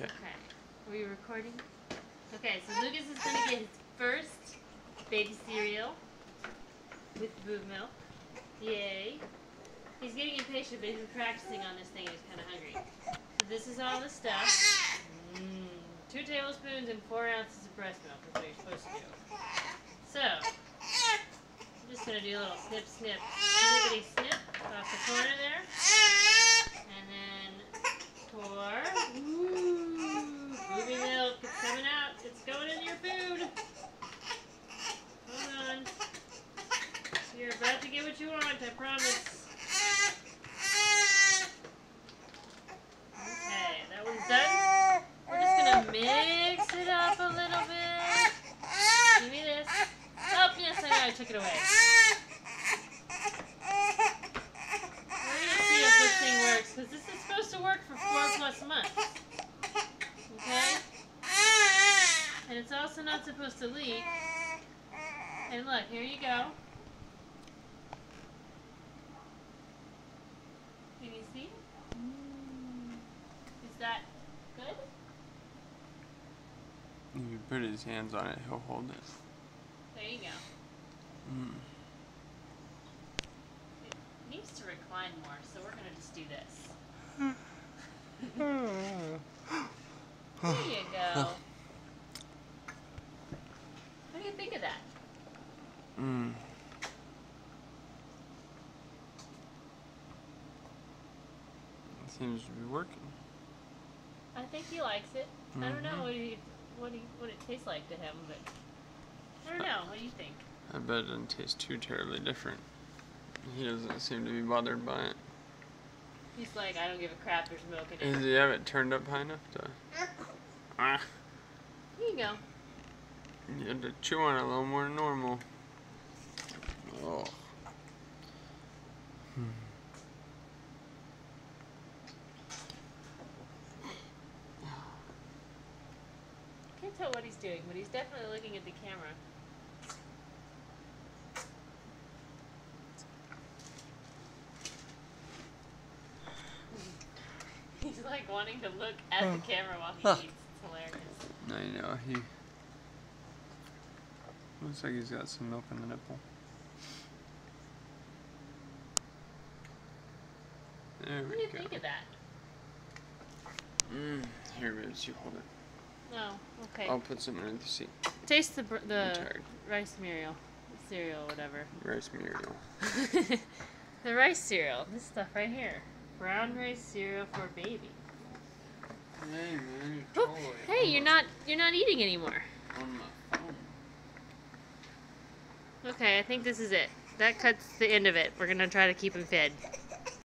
Okay. Were you recording? Okay, so Lucas is gonna get his first baby cereal with boob milk. Yay. He's getting impatient, but he's been practicing on this thing he's kind of hungry. So this is all the stuff. Mm, two tablespoons and four ounces of breast milk is what you're supposed to do. So, I'm just gonna do a little snip, snip, snippity snip off the corner there. And then pour. Ooh, booby milk. It's coming out. It's going in your food. Hold on. You're about to get what you want, I promise. Okay, that one's done. We're just gonna mix it up a little bit. Give me this. Oh, yes, I know, I took it away. We're gonna see if this thing works, because this is supposed to work for four plus months. Okay? And it's also not supposed to leak. And look, here you go. Can you see? Is that good? If you put his hands on it, he'll hold it. There you go. Mm. It needs to recline more, so we're gonna just do this. There you go. What do you think of that? Mm. Seems to be working. I think he likes it. I don't know Mhm. what he, what he, what it tastes like to him, but I don't know. What do you think? I bet it doesn't taste too terribly different. He doesn't seem to be bothered by it. He's like, I don't give a crap. There's milk in Does it. he have it turned up high enough to? Ah, Here you go. you had to chew on it a little more than normal. Oh. Hmm. Can't tell what he's doing, but he's definitely looking at the camera. He's like wanting to look at the camera while he Huh. eats. It's hilarious. I know he looks like he's got some milk in the nipple. There What we do you go. think of that? Mm, here, it is. you hold it. No. Okay. I'll put some under the seat. Taste the br- I'm the rice cereal, cereal, whatever. Rice Muriel. the rice cereal. This stuff right here. Brown rice cereal for baby. Hey man, Oop, Hey, you're not you're not eating anymore. on my phone. Okay, I think this is it. That cuts the end of it. We're gonna try to keep him fed.